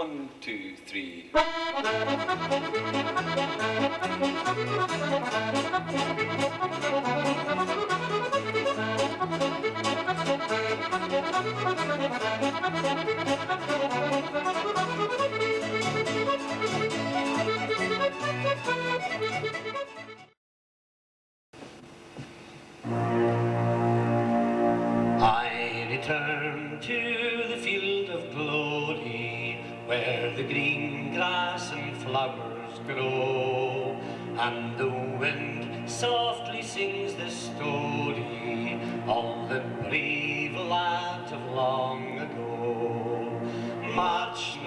One, two, three. Where the green grass and flowers grow and the wind softly sings the story of the brave lads of long ago. March